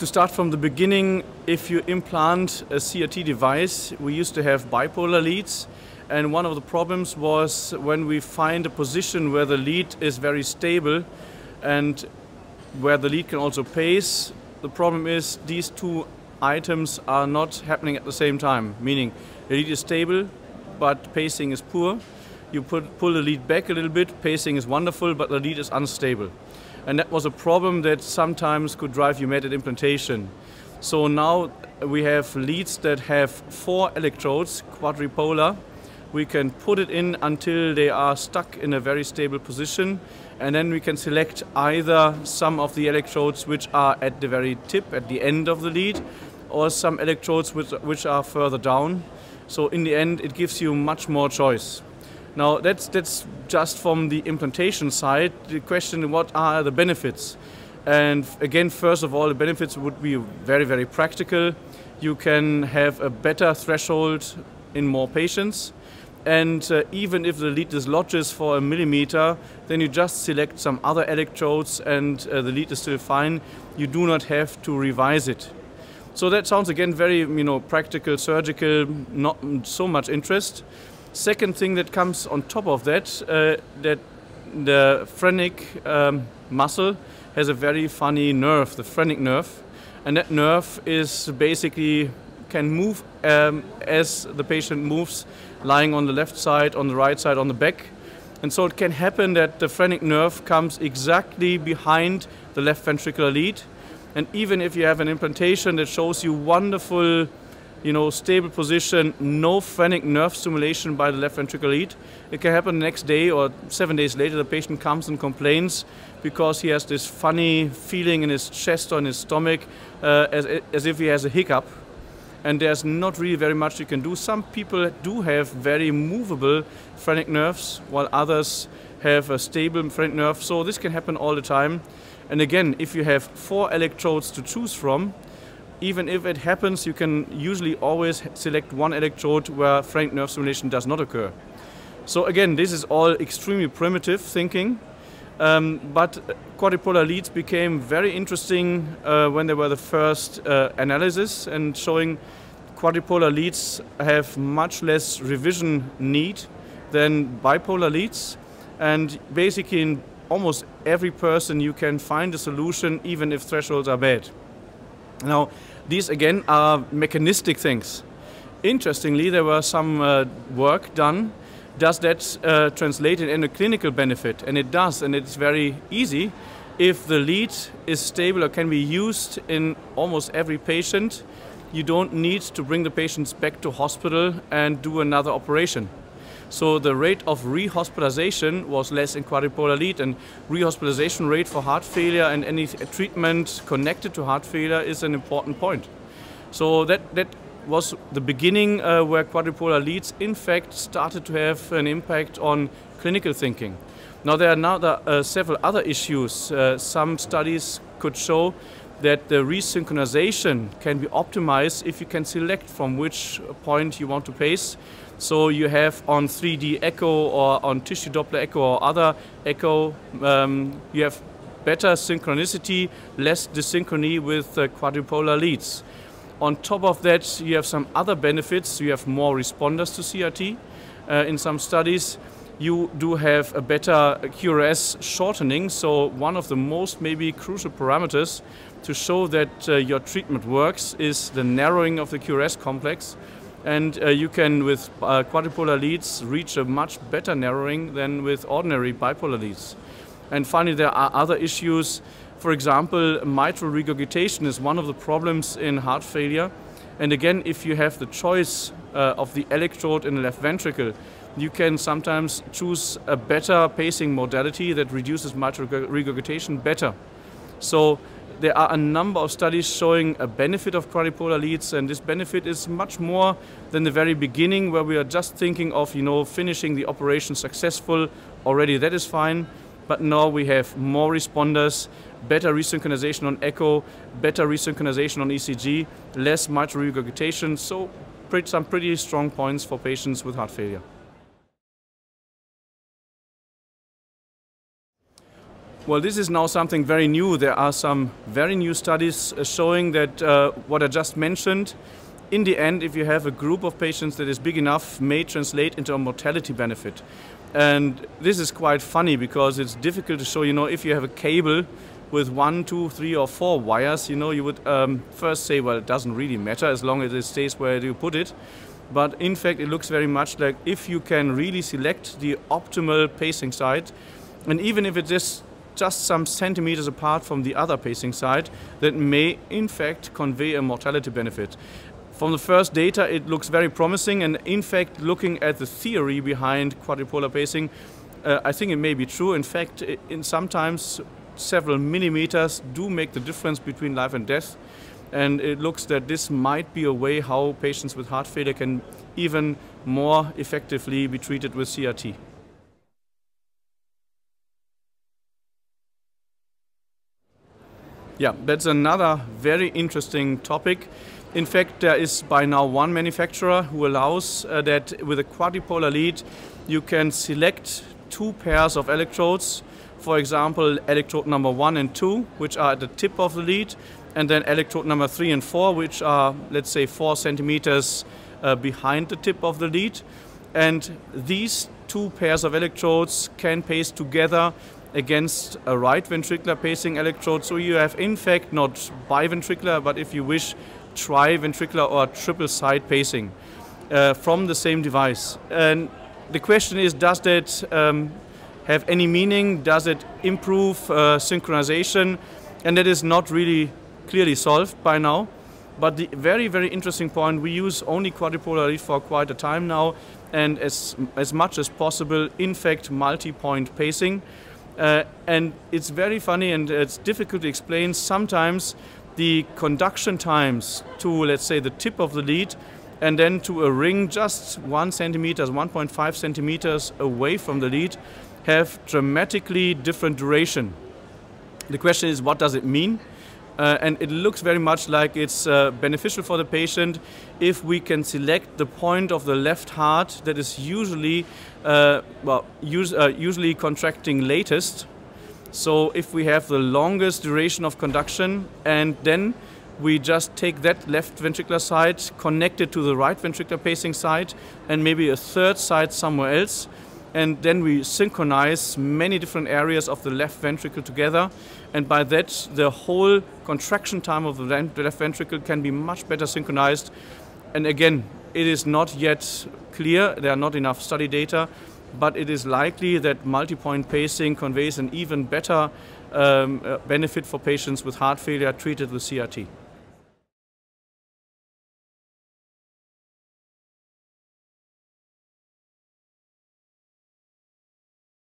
to start from the beginning, if you implant a CRT device, we used to have bipolar leads. And one of the problems was when we find a position where the lead is very stable and where the lead can also pace, the problem is these two items are not happening at the same time, meaning the lead is stable, but pacing is poor. You put, pull the lead back a little bit, pacing is wonderful, but the lead is unstable. And that was a problem that sometimes could drive you mad at implantation. So now we have leads that have four electrodes, quadripolar. We can put it in until they are stuck in a very stable position and then we can select either some of the electrodes which are at the very tip, at the end of the lead, or some electrodes which, which are further down. So in the end, it gives you much more choice. Now that's that's just from the implantation side. The question: What are the benefits? And again, first of all, the benefits would be very very practical. You can have a better threshold in more patients. And uh, even if the lead dislodges for a millimeter, then you just select some other electrodes and uh, the lead is still fine. You do not have to revise it. So that sounds again very you know practical, surgical, not so much interest. Second thing that comes on top of that, uh, that the phrenic um, muscle has a very funny nerve, the phrenic nerve, and that nerve is basically can move um, as the patient moves, lying on the left side, on the right side, on the back. And so it can happen that the phrenic nerve comes exactly behind the left ventricular lead. And even if you have an implantation that shows you wonderful, you know, stable position, no phrenic nerve stimulation by the left ventricular lead, it can happen the next day or seven days later. The patient comes and complains because he has this funny feeling in his chest or in his stomach, uh, as, as if he has a hiccup and there's not really very much you can do. Some people do have very movable phrenic nerves, while others have a stable phrenic nerve. So this can happen all the time. And again, if you have four electrodes to choose from, even if it happens, you can usually always select one electrode where phrenic nerve stimulation does not occur. So again, this is all extremely primitive thinking, um, but quadripolar leads became very interesting uh, when they were the first uh, analysis and showing quadripolar leads have much less revision need than bipolar leads. And basically, in almost every person, you can find a solution even if thresholds are bad. Now, these again are mechanistic things. Interestingly, there was some uh, work done does that uh, translate in a clinical benefit? And it does, and it's very easy. If the lead is stable or can be used in almost every patient, you don't need to bring the patients back to hospital and do another operation. So the rate of rehospitalization was less in quadripolar lead, and rehospitalization rate for heart failure and any treatment connected to heart failure is an important point. So that, that was the beginning uh, where quadripolar leads, in fact, started to have an impact on clinical thinking. Now, there are now uh, several other issues. Uh, some studies could show that the resynchronization can be optimized if you can select from which point you want to pace. So you have on 3D echo or on tissue Doppler echo or other echo, um, you have better synchronicity, less dyssynchrony with uh, quadripolar leads. On top of that, you have some other benefits. You have more responders to CRT. Uh, in some studies, you do have a better QRS shortening. So one of the most maybe crucial parameters to show that uh, your treatment works is the narrowing of the QRS complex. And uh, you can, with uh, quadripolar leads, reach a much better narrowing than with ordinary bipolar leads. And finally, there are other issues for example, mitral regurgitation is one of the problems in heart failure. And again, if you have the choice uh, of the electrode in the left ventricle, you can sometimes choose a better pacing modality that reduces mitral regurgitation better. So there are a number of studies showing a benefit of quadripolar leads, and this benefit is much more than the very beginning, where we are just thinking of you know finishing the operation successful already. That is fine, but now we have more responders better resynchronization on echo, better resynchronization on ECG, less mitral regurgitation. So some pretty strong points for patients with heart failure. Well, this is now something very new. There are some very new studies uh, showing that uh, what I just mentioned, in the end, if you have a group of patients that is big enough, may translate into a mortality benefit. And this is quite funny because it's difficult to show, you know, if you have a cable with one, two, three, or four wires, you know, you would um, first say, well, it doesn't really matter as long as it stays where you put it. But in fact, it looks very much like if you can really select the optimal pacing site, and even if it is just some centimeters apart from the other pacing site, that may in fact convey a mortality benefit. From the first data, it looks very promising, and in fact, looking at the theory behind quadrupolar pacing, uh, I think it may be true. In fact, in sometimes several millimeters do make the difference between life and death, and it looks that this might be a way how patients with heart failure can even more effectively be treated with CRT. Yeah, that's another very interesting topic. In fact, there is by now one manufacturer who allows uh, that with a quadrupolar lead you can select two pairs of electrodes, for example, electrode number one and two, which are at the tip of the lead, and then electrode number three and four, which are, let's say, four centimeters uh, behind the tip of the lead. And these two pairs of electrodes can pace together against a right ventricular pacing electrode. So you have, in fact, not biventricular, but if you wish, triventricular or triple side pacing uh, from the same device. And the question is, does that um, have any meaning? Does it improve uh, synchronization? And that is not really clearly solved by now. But the very, very interesting point, we use only quadrupolar lead for quite a time now, and as, as much as possible, in fact, multi-point pacing. Uh, and it's very funny and it's difficult to explain. Sometimes the conduction times to, let's say, the tip of the lead and then to a ring just one centimeters, 1.5 centimeters away from the lead have dramatically different duration. The question is, what does it mean? Uh, and it looks very much like it's uh, beneficial for the patient if we can select the point of the left heart that is usually, uh, well, us uh, usually contracting latest so if we have the longest duration of conduction and then we just take that left ventricular side, connect it to the right ventricular pacing side and maybe a third side somewhere else. And then we synchronize many different areas of the left ventricle together. And by that, the whole contraction time of the left ventricle can be much better synchronized. And again, it is not yet clear, there are not enough study data, but it is likely that multi-point pacing conveys an even better um, uh, benefit for patients with heart failure treated with CRT.